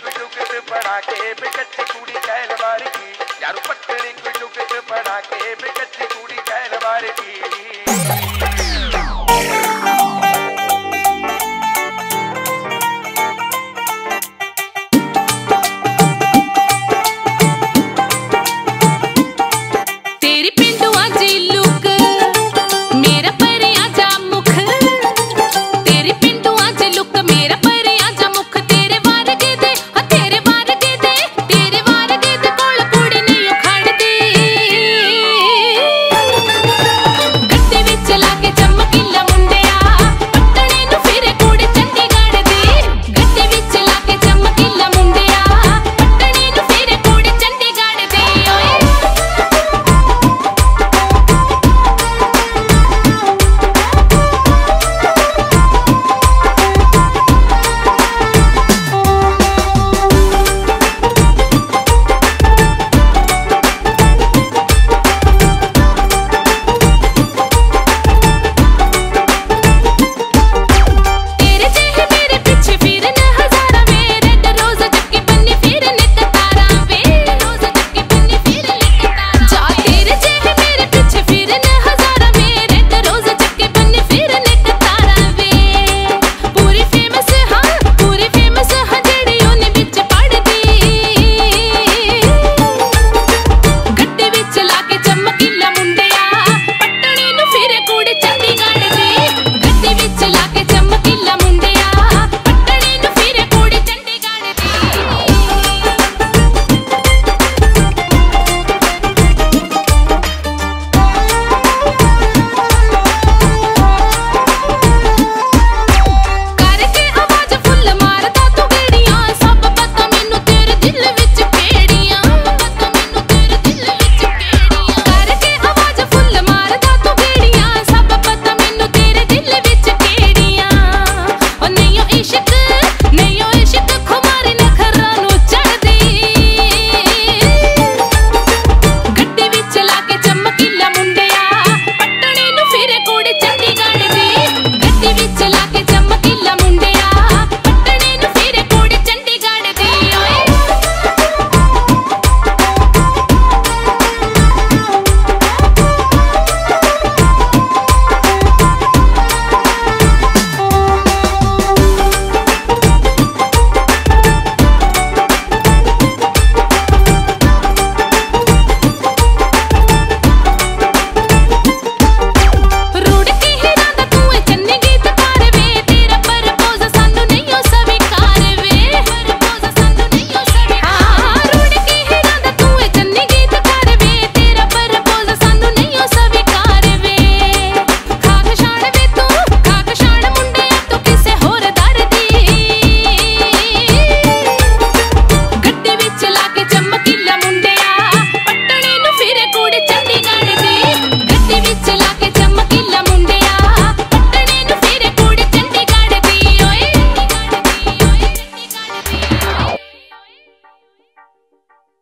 को जुगत के बिकच्ची कुड़ी कैलवार की यार पटड़ी को के बिकच्ची कुड़ी कैलवार की।